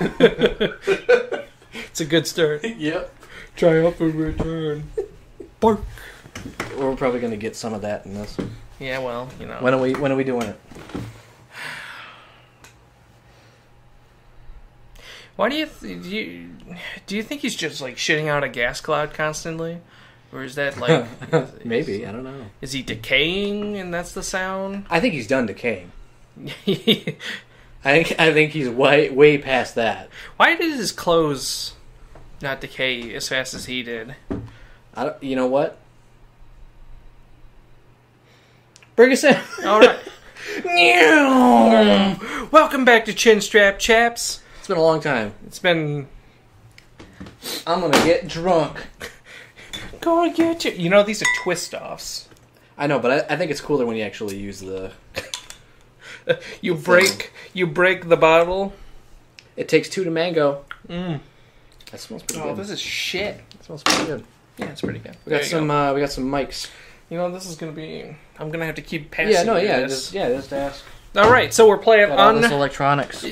It's a good start. yep. Triumphant return. Bark. We're probably gonna get some of that in this. Yeah, well, you know. When are we? When are we doing it? Why do you, th- do you do you think he's just like shitting out a gas cloud constantly, or is that like Maybe I don't know. Is he decaying and that's the sound? I think he's done decaying. I think I think he's way way past that. Why did his clothes not decay as fast as he did? I don't, you know what? Bring us in. All right. Welcome back to Chinstrap Chaps. It's been a long time. It's been I'm gonna get drunk. go and get you. You know these are twist offs. I know, but I, I think it's cooler when you actually use the. You break you break the bottle. It takes two to mango. Mm. That smells pretty Oh, good. this is shit. That smells pretty good. Yeah, it's pretty good. We got There some. go. Uh, we got some mics. You know, this is gonna be. I'm gonna have to keep passing. Yeah, no, you yeah, this. just yeah, just ask. All right, so we're playing Got all on. this electronics.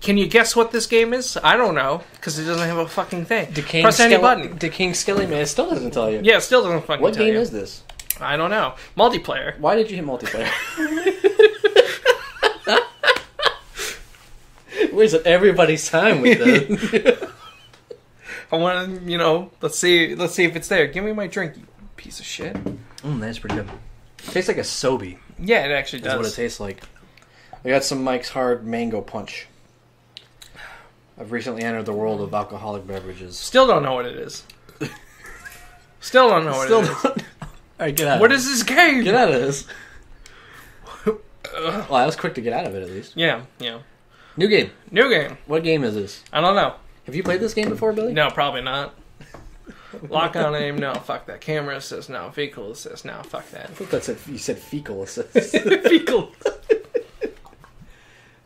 Can you guess what this game is? I don't know because it doesn't have a fucking thing. Decaying Press any Skele- button. Decaying Skelly Man still doesn't tell you. Yeah, it still doesn't fucking tell you. What tell game you. is this? I don't know. Multiplayer. Why did you hit multiplayer? Wasting everybody's time with this. I want to, you know, let's see, let's see if it's there. Give me my drink, you piece of shit. mm, that's pretty good. Tastes like a SoBe. Yeah, it actually does. That's what it tastes like. I got some Mike's Hard Mango Punch. I've recently entered the world of alcoholic beverages. Still don't know what it is. Still don't know what Still it is. All right, get out. What is this game? Get out of this. well, I was quick to get out of it at least. Yeah, yeah. New game. New game. What game is this? I don't know. Have you played this game before, Billy? No, probably not. Lock on aim. No, fuck that. Camera assist. No. Fecal assist. No, fuck that. I thought that said you said fecal assist. Fecal.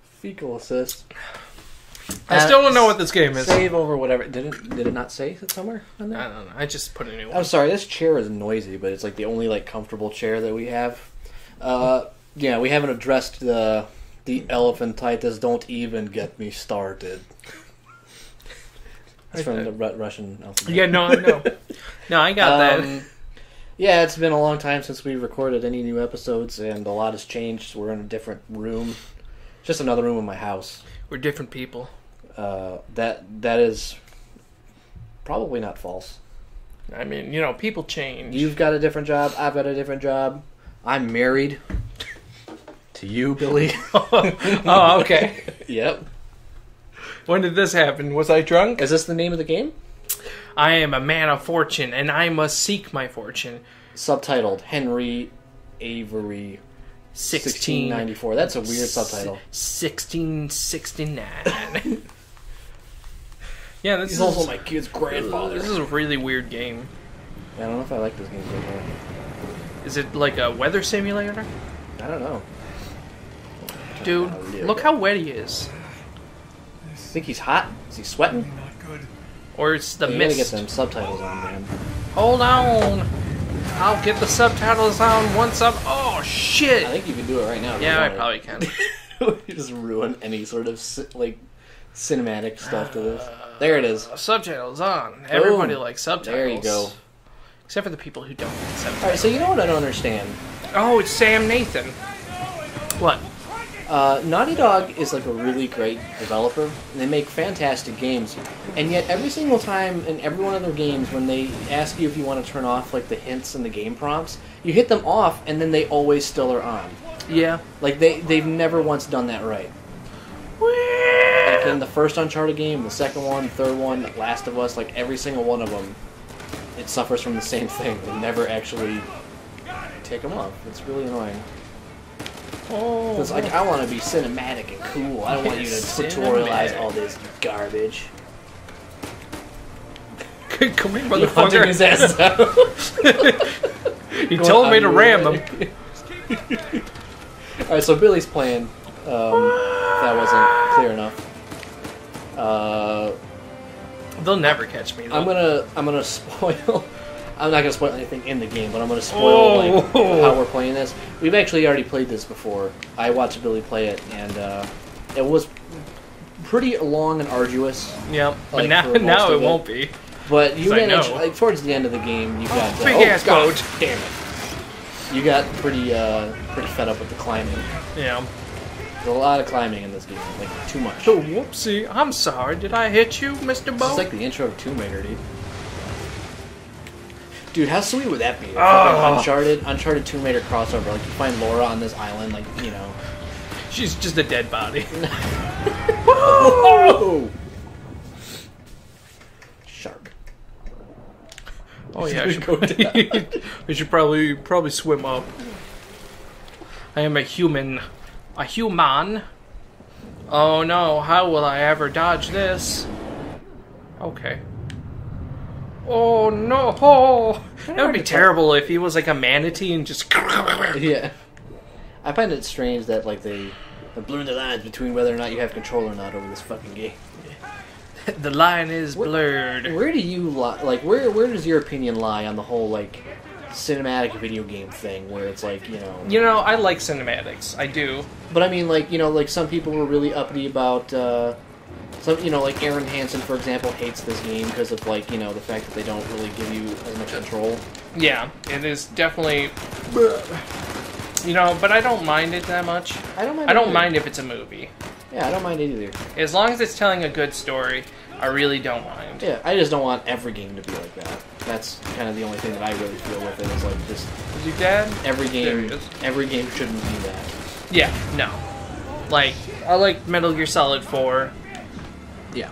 fecal assist. I still don't know what this game is. Save over whatever. Did it? Did it not say it somewhere on there? don't know. I just put a new one. I'm sorry. This chair is noisy, but it's like the only like comfortable chair that we have. Uh, yeah, we haven't addressed the the elephantitis. Don't even get me started. That's from the Ru- Russian alphabet. Yeah, no, I know. No, I got that. Um, yeah, it's been a long time since we recorded any new episodes, and a lot has changed. We're in a different room, just another room in my house. We're different people. Uh, that that is probably not false. I mean, you know, people change. You've got a different job. I've got a different job. I'm married to you, Billy. oh, okay. yep. When did this happen? Was I drunk? Is this the name of the game? I am a man of fortune, and I must seek my fortune. Subtitled Henry Avery 16. 1694. That's a weird subtitle. 1669. yeah, this He's is also my kid's grandfather. This is a really weird game. I don't know if I like this game so far. Is it like a weather simulator? I don't know. Dude, look how wet he is. I think he's hot? Is he sweating? Or it's the you gotta get mist. them subtitles on, man. Hold on. I'll get the subtitles on once I'm. Oh shit! I think you can do it right now. Yeah, I probably can. you just ruin any sort of like cinematic stuff to this. There it is. Uh, subtitles on. Everybody Boom. likes subtitles. There you go. Except for the people who don't like subtitles. All right, so you know what I don't understand? Oh, it's Sam Nathan. What? Uh, Naughty Dog is like a really great developer, and they make fantastic games. And yet, every single time in every one of their games, when they ask you if you want to turn off like the hints and the game prompts, you hit them off, and then they always still are on. Yeah. Like they they've never once done that right. Like in the first Uncharted game, the second one, the third one, Last of Us, like every single one of them, it suffers from the same thing. They never actually take them off. It's really annoying. Oh. It's like I want to be cinematic and cool. I don't want you to tutorialize all this garbage. Come here, You hunting his ass out. You told me to ram him. all right, so Billy's playing. Um, that wasn't clear enough. Uh, They'll never catch me. Though. I'm gonna I'm gonna spoil. I'm not gonna spoil anything in the game, but I'm gonna spoil like Oh. how we're playing this. We've actually already played this before. I watched Billy play it, and uh, it was pretty long and arduous. Yep. But now, now it it. won't be. But you As I manage like towards the end of the game, you got uh, big oh, ass God boat. Damn it! You got pretty uh pretty fed up with the climbing. Yeah. There's a lot of climbing in this game, like too much. Oh, whoopsie. I'm sorry. Did I hit you, Mr. Boat? is like the intro of Tomb Raider, dude. Dude, how sweet would that be? If, Oh. like, ah. Uncharted, Uncharted Tomb Raider crossover. Like you find Lara on this island, like you know. She's just a dead body. Whoa! Shark. Oh yeah, I should, Go down. we should probably probably swim up. I am a human, a human. Oh no! How will I ever dodge this? Okay. Oh no! Oh, that would be terrible if he was like a manatee and just. Yeah. I find it strange that like they, they blew the lines between whether or not you have control or not over this fucking game. the line is blurred. Where do you li- like where where does your opinion lie on the whole like cinematic video game thing where it's like, you know You know, I like cinematics. I do. But I mean like, you know, like some people were really uppity about uh some you know, like Arin Hanson for example hates this game because of like, you know, the fact that they don't really give you as much control. Yeah, it is definitely. You know, but I don't mind it that much. I don't mind I don't either. mind if it's a movie. Yeah, I don't mind it either. As long as it's telling a good story, I really don't mind. Yeah, I just don't want every game to be like that. That's kind of the only thing that I really feel with it is like just Is your dad? every There game he is. every game shouldn't be that. Yeah, no. Like, I like Metal Gear Solid 4. Yeah.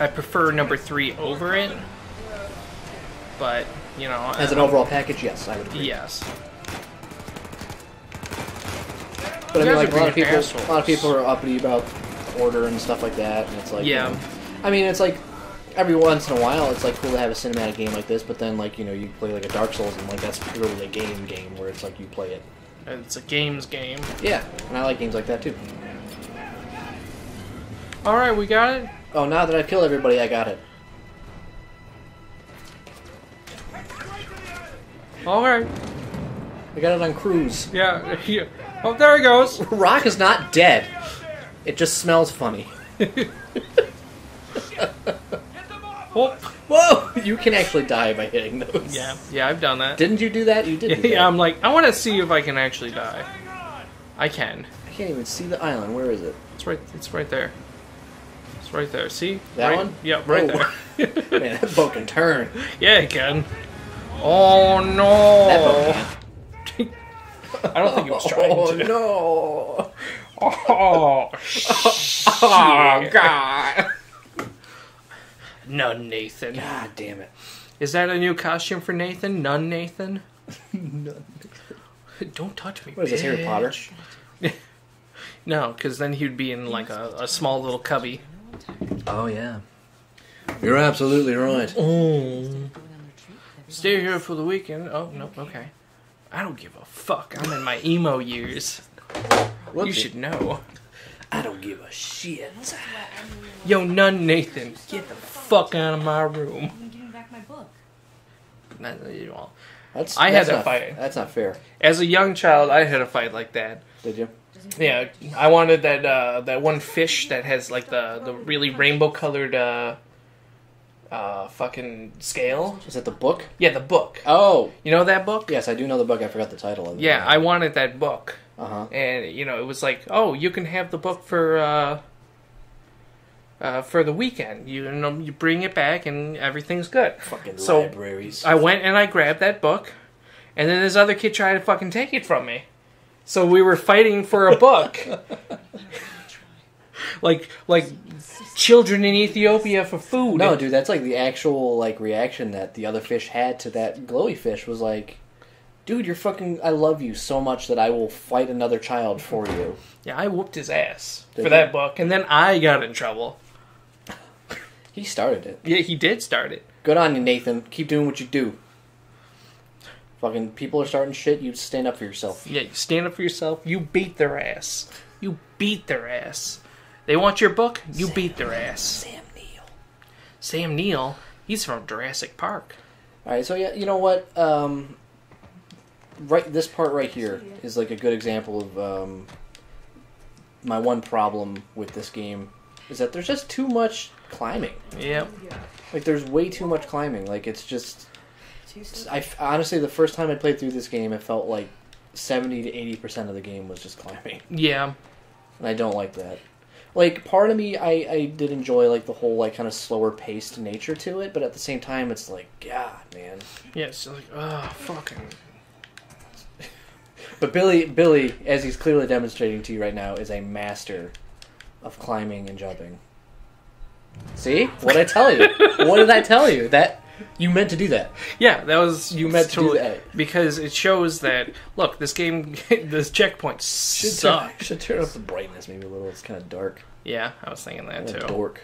I prefer number 3 over it. But, you know. As an overall package, yes, I would agree. Yes. But I mean, like a lot of people, assholes. a lot of people are uppity about order and stuff like that, and it's like, Yeah. you know, I mean, it's like every once in a while, it's like cool to have a cinematic game like this, but then like you know, you play like a Dark Souls, and like that's purely a game game where it's like you play it. It's a games game. Yeah, and I like games like that too. Alright, we got it? Oh, now that I've killed everybody, I got it. Alright. I got it on cruise. Yeah, yeah. Oh, there he goes. Rock is not dead. It just smells funny. Oh. Whoa! You can actually die by hitting those. Yeah, yeah, I've done that. Didn't you do that? You did. That. yeah, I'm like, I want to see if I can actually die. I can. I can't even see the island. Where is it? It's right. It's right there. It's right there. See That Right- one? Yep, right Oh. there. Man, that boat can turn. yeah, it can. Oh no! That boat can't. I don't think he was trying oh, to. no! Oh, Oh God! Nun Nathan. God damn it! Is that a new costume for Nathan? Nun Nathan? Don't touch me. What is this, Harry Potter? No, because then he'd be in like a, a small little cubby. Oh yeah. You're absolutely right. Oh. Stay here for the weekend. Oh no, okay. I don't give a fuck. I'm in my emo years. You should know. I don't give a shit. Yo, Nun Nathan, get the fuck out of my room. I'm giving back my book. Not- you know, That's, I that's had to not, fight. That's not fair. As a young child, I had a fight like that. Did you? Yeah, I wanted that uh, that one fish that has like the the really rainbow colored uh, uh, fucking scale. Is that the book? Yeah, the book. Oh, You know that book? yes, I do know the book. I forgot the title of it. Yeah, I wanted that book. Uh huh. and you know it was like oh you can have the book for uh uh for the weekend you know you bring it back and everything's good Fucking So, libraries. i went and i grabbed that book and then this other kid tried to fucking take it from me so we were fighting for a book like like children in ethiopia for food no, dude, that's like the actual like reaction that the other fish had to that glowy fish was like, dude, you're fucking. I love you so much that I will fight another child for you. yeah i whooped his ass Did for that book and then i got in trouble He started it. yeah he did start it Good on you, Nathan. Keep doing what you do. Fucking people are starting shit. You stand up for yourself. Yeah, you stand up for yourself. You beat their ass. You beat their ass. They want your book. You beat their ass. Sam Neill. Sam Neill. He's from Jurassic Park. All right, so yeah, you know what? Um, right, this part right here is like a good example of um, my one problem with this game is that there's just too much climbing. Yep. Like there's way too much climbing. Like it's just. I honestly, the first time I played through this game, it felt like seventy to eighty percent of the game was just climbing, Yeah. and I don't like that. Like part of me, I I did enjoy like the whole like kind of slower paced nature to it, but at the same time, it's like God, man. Yeah, it's like, oh, fucking. But Billy, Billy, as he's clearly demonstrating to you right now, is a master of climbing and jumping. See what I tell you? what did I tell you? That you meant to do that. Yeah, that was You meant to do that. because it shows that look, this game, this checkpoint Should suck. turn, should turn up the brightness maybe a little. It's kind of dark. Yeah, I was thinking that too. dork.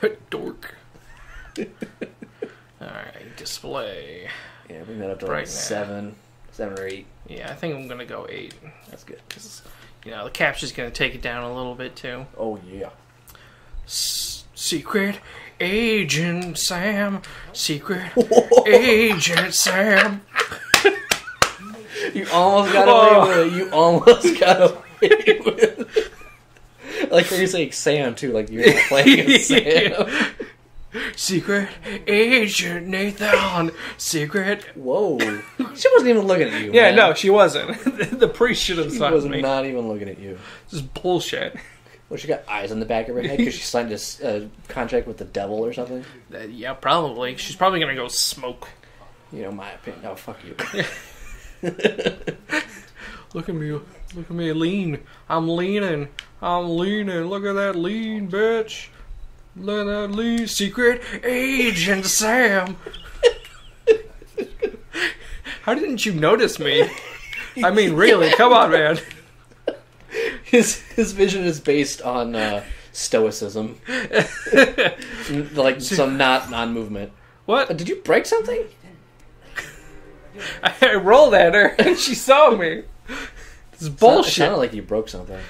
Dork. All right, display. Yeah, bring that up to like seven, seven or eight. Yeah, I think I'm gonna go eight. That's good. you know, the capture's gonna take it down a little bit too. Oh yeah. S- Secret Agent Sam. Secret Agent Sam. You almost got away with it. You almost got away with it. Like when you're saying Sam too, like you're playing Sam. Secret Agent Nathan. Secret. Whoa. She wasn't even looking at you. Yeah, man. no, she wasn't. the priest should have She signed was me. not even looking at you. This is bullshit. Well, she got eyes on the back of her head because she signed a s- a contract with the devil or something. Uh, yeah, probably. She's probably gonna go smoke. You know, my opinion. Oh, fuck you. Look at me. Look at me lean. I'm leaning. I'm leaning. Look at that lean, bitch. Look at that lean. Secret Agent Sam. How didn't you notice me? I mean, really? Come on, man. His his vision is based on uh, stoicism, like some not non movement. What? Did you break something? I rolled at her and she saw me. It's bullshit. It bullshit. sounded like you broke something.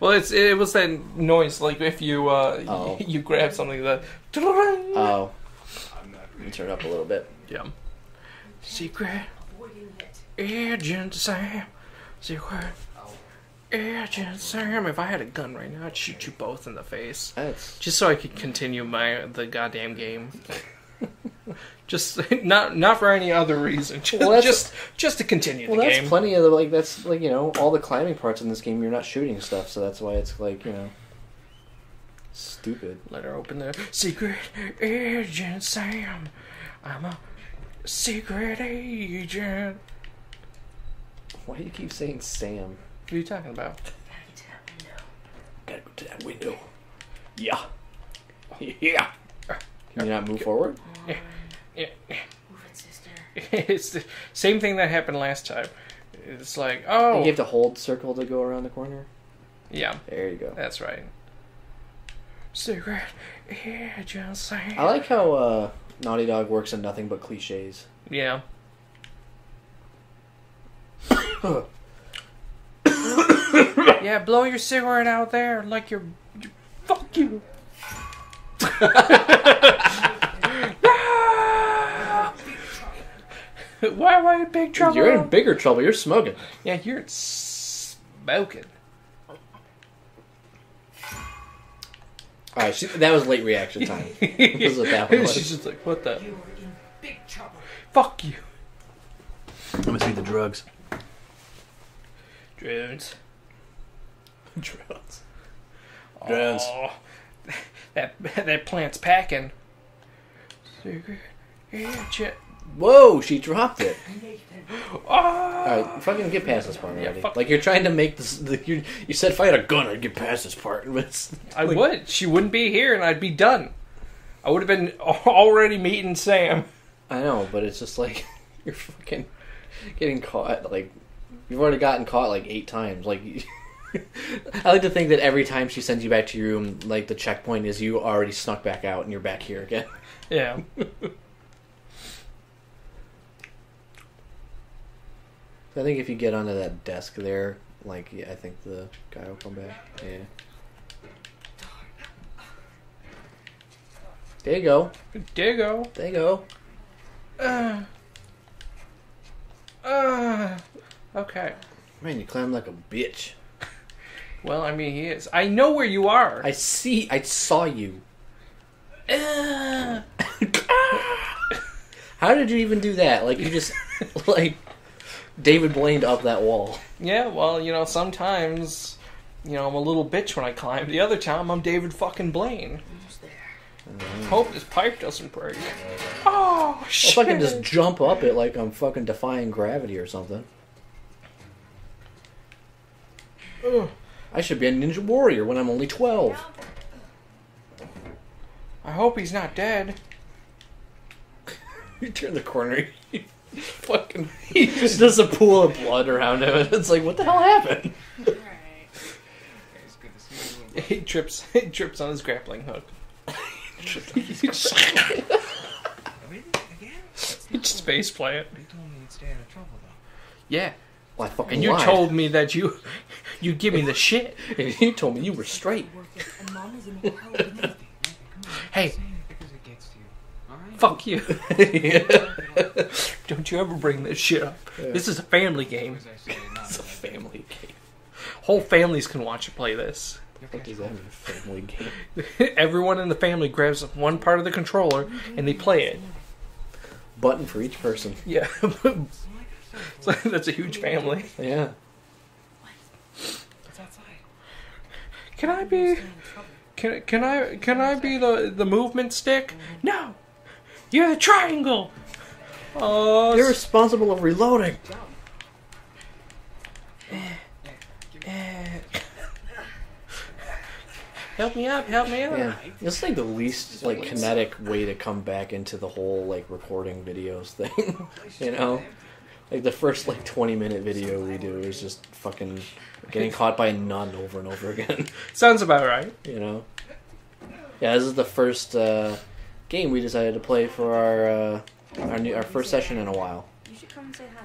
Well, it's it was that noise like if you uh Oh. you grab something that. Oh. Let me turn it up a little bit. Yeah. Secret Agent Sam. Secret Agent Sam. If I had a gun right now, I'd shoot you both in the face. That's Just so I could continue my the goddamn game. just not not for any other reason. Just Well, just, just to continue well. the That's game. plenty of the like. That's like you know all the climbing parts in this game. You're not shooting stuff, so that's why it's like you know stupid. Let her open the secret agent Sam. I'm a secret agent. Why do you keep saying Sam? What are you talking about? Gotta go to that window. Yeah. Yeah. Can you not move forward? Yeah. Move it, sister. it's the same thing that happened last time. It's like, oh. You have to hold circle to go around the corner. yeah, There you go. that's right. Secret agent Sam. I like how uh, Naughty Dog works in nothing but cliches. Yeah. yeah, blow your cigarette out there like you're. you- fuck you. Why am I in big trouble? You're in bigger trouble. You're smoking. yeah, you're smoking. All right, she, that was late reaction time. This is what that one was. She's just like, what the? You were in big trouble. Fuck you. I'm gonna see the drugs. Drones. Drugs. Drones. Oh. Aw, that that plant's packing. Whoa, she dropped it. Oh, All right, fucking get past this part Yeah, already. fuck- like you're trying to make this. The, you, you said if I had a gun, I'd get past this part. But I like, would. She wouldn't be here, and I'd be done. I would have been already meeting Sam. I know, but it's just like you're fucking getting caught. Like you've already gotten caught like eight times. Like I like to think that every time she sends you back to your room, like the checkpoint is you already snuck back out and you're back here again. Yeah. I think if you get onto that desk there, like yeah, I think the guy will come back. Yeah. There you go. Diggo. There you go. Uh. Uh. Okay. Man, you climb like a bitch. Well, I mean, he is. I know where you are. I see. I saw you. Uh, How did you even do that? Like you just like David Blaine up that wall. yeah, well, you know, sometimes, you know, I'm a little bitch when I climb. The other time, I'm David fucking Blaine. Almost there. Hope this pipe doesn't break. Oh, shit. If I can just jump up it like I'm fucking defying gravity or something. Ugh. I should be a ninja warrior when I'm only twelve. I hope he's not dead. You turn the corner, fucking He just does a pool of blood around him, and it's like, what the hell happened? Alright. It's good to see you. He trips. He trips on his grappling hook. Really? Again? He just face plant. You told me you'd stay out of trouble, though. Yeah, Well, I fucking and you lied. told me that you you give me the shit. and you told me you were straight. Worth it. And mom is in a hell of a mood. Come on, Hey. I'm saying it because it gets to you. Alright? Fuck you. Don't you ever bring this shit up. Yeah. This is a family game. Because I say it not. It's a but I say family game. Whole families can watch you play this. You'll What catch does on. that family game? Everyone in the family grabs one part of the controller and they play it. Button for each person. Yeah, It's like I said, So that's a huge family. Yeah. It's outside. Can I be? Can can I can I be the the movement stick? No, you're the triangle. Oh, You're responsible of reloading. Eh. Eh. help me up, help me up. Yeah, it's like the least like kinetic way to come back into the whole like recording videos thing. you know, like the first like twenty minute video we do is just fucking getting caught by a nun over and over again. Sounds about right. you know. Yeah, this is the first uh, game we decided to play for our uh, our new, our first session in a while. You should come and say hi.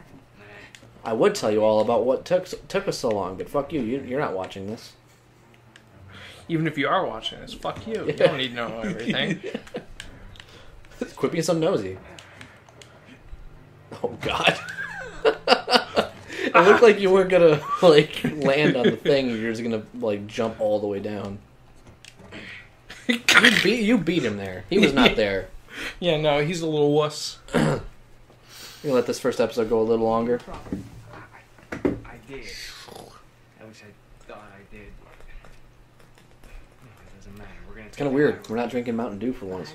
I would tell you all about what took took us so long, but fuck you, you you're not watching this. Even if you are watching this, fuck you. You don't need to know everything. Quit being so nosy. Oh God. It looked like you weren't gonna like land on the thing. You're just gonna like jump all the way down. You beat you beat him there. He was not there. yeah, no, he's a little wuss. You gonna let this first episode go a little longer. I did. I wish I thought I did. It doesn't matter. We're gonna It's kind of weird. We're not drinking Mountain Dew for once.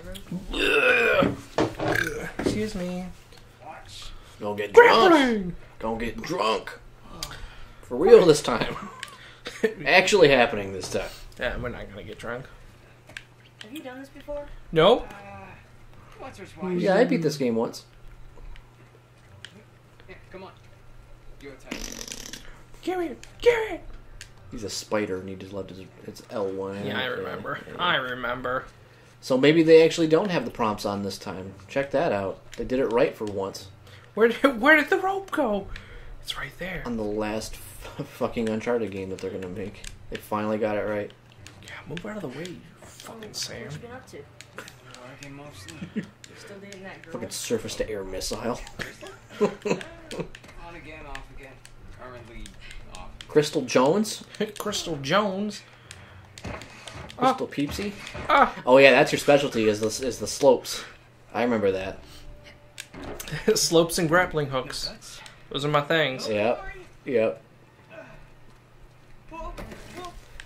Excuse me. Watch. Don't get drunk. Grappling. Don't get drunk. For real this time. Actually happening this time. Yeah, we're not gonna get drunk. Have you done this before? Nope. Uh, once or twice. Yeah, I beat this game once. Yeah, come on. Your type. Give it, give. He's a spider and he just left his it's L1. Yeah, I remember. Yeah. I remember. So maybe they actually don't have the prompts on this time. Check that out. They did it right for once. Where did, where did the rope go? It's right there. On the last f- fucking Uncharted game that they're gonna make. They finally got it right. Yeah, move out of the way, you fucking Sam. What you been up to? You still dating that girl? Fucking surface to air missile. on again, off again. Currently off. Crystal Jones? Crystal Jones. Crystal Peepsy? Ah, Oh yeah, that's your specialty is the is the slopes. I remember that. slopes and grappling hooks. Those are my things. Yep. Yep.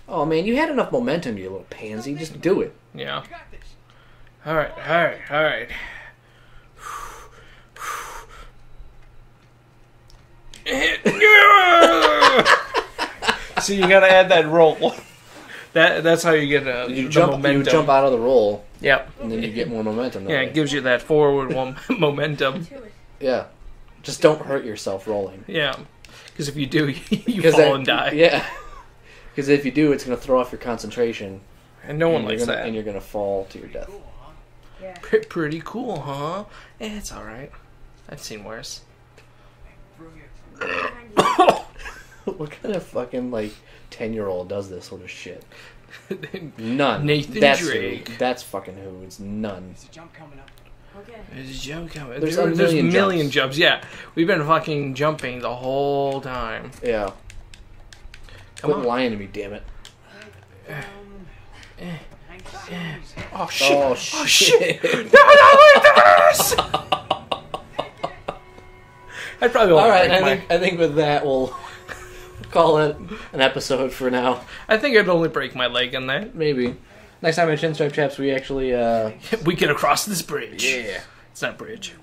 Oh man, you had enough momentum, you little pansy. Just do it. Yeah. You got this. All right, all right, all right. See, you gotta add that roll. That that's how you get uh, You jump, momentum. you jump out of the roll, Yep. and then you get more momentum. Yeah, way. it gives you that forward one momentum. Yeah. Just don't hurt yourself rolling. Yeah, because if you do, you 'Cause fall that- and die. Yeah. Because if you do, it's gonna throw off your concentration, And no one and, likes you're gonna, that. and you're gonna fall to your death. Yeah. P- pretty cool, huh? Eh, it's all right. I've seen worse. Brilliant. Behind you. what kind of fucking like ten year old does this sort of shit? None. Nathan that's Drake. Who, that's fucking who. It's Nun. There's a jump coming up. Okay. There's a jump coming. There's There- a there's million million jumps. jumps. Yeah, we've been fucking jumping the whole time. Yeah. Come Quit on. lying to me, damn it. Eh. Eh. Eh. Oh shit! Oh, shit! Oh shit. shit! No, not like this! I'd probably All want right, to I my. think I think with that we'll call it an episode for now. I think I'd only break my leg in that. Maybe next time at Chinstrap Chaps, we actually uh, We get across this bridge. Yeah, it's not a bridge.